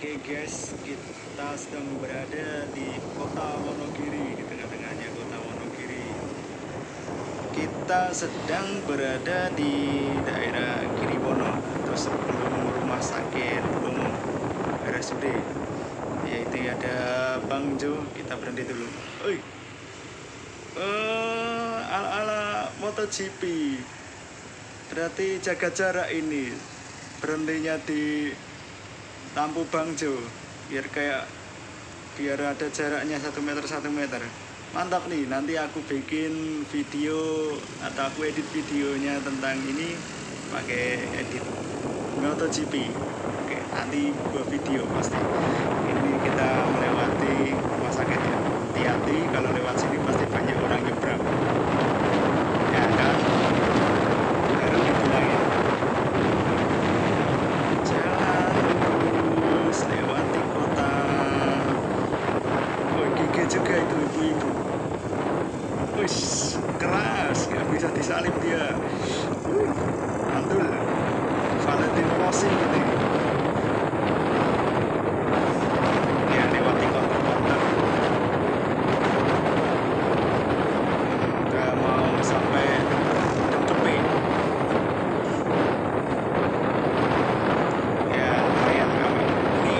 Oke guys, kita sedang berada di kota Wonogiri, di tengah-tengahnya kota Wonogiri. Kita sedang berada di daerah Kiriwono, atau sebelum rumah sakit umum RSUD. Yaitu ada Bang Jo, kita berhenti dulu. Oi, uh, ala-ala MotoGP. Berarti jaga jarak ini berhentinya di lampu bangjo biar kayak biar ada jaraknya satu meter satu meter. Mantap nih nanti aku bikin video atau aku edit videonya tentang ini pakai edit MotoGP. Oke nanti gua video pasti. Ini kita melewati rumah sakit ya hati-hati kalau lewat sini pasti Wih, keras. Nggak bisa disalip dia. Mantul. Valentino Rossi ini ya lewati konter-konter udah mau sampai Tepe ya lumayan kawan ini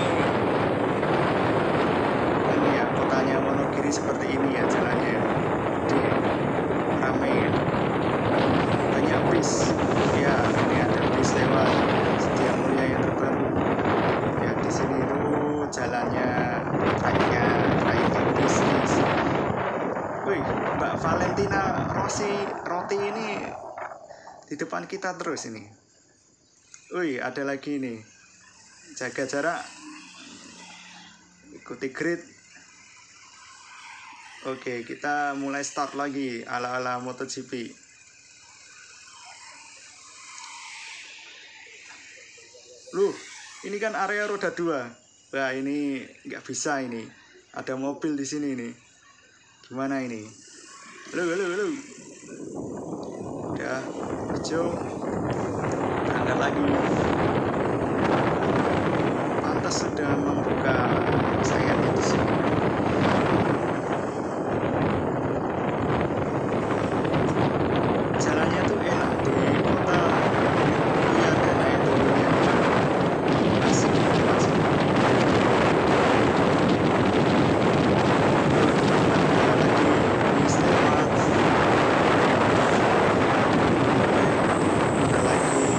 ini ya kotanya Wonogiri seperti ini ya jalannya gede rame banyak bis ya ini ada bis lewat Setia Mulia yang terbaru ya di sini itu jalannya trayeknya trayek bisnis Wih, Mbak Valentina Rossi roti ini di depan kita terus ini Wih, ada lagi nih. Jaga jarak. Ikuti grid. Oke, kita mulai start lagi ala-ala MotoGP. Loh, ini kan area roda dua. Wah, ini nggak bisa ini. Ada mobil di sini nih. Gimana ini? Halo, halo, halo. Udah hijau berangkat lagi pantas sudah membuka sayap di sini jalannya tuh enak di kota punya dana itu asik asik lagi bis lewat ada lagi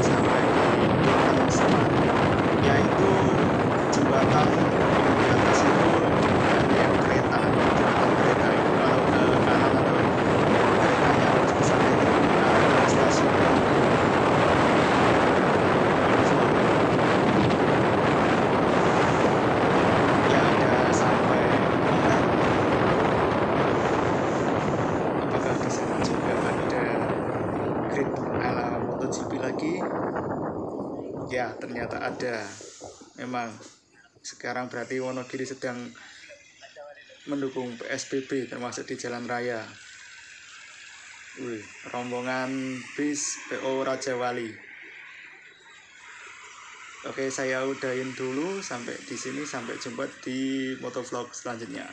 sampai di Belakang Seman yaitu jembatan di atas itu ada yang kereta jembatan kereta itu kalau ke kanan atau keretanya harus sampai di arah stasiun ya ada sampai apakah di sana juga ada grid ala MotoGP lagi ya ternyata ada. Memang. Sekarang berarti Wonogiri sedang mendukung PSBB termasuk di jalan raya. Wih, rombongan bis PO Raja Wali Oke, saya udahin dulu sampai di sini sampai jumpa di motovlog selanjutnya.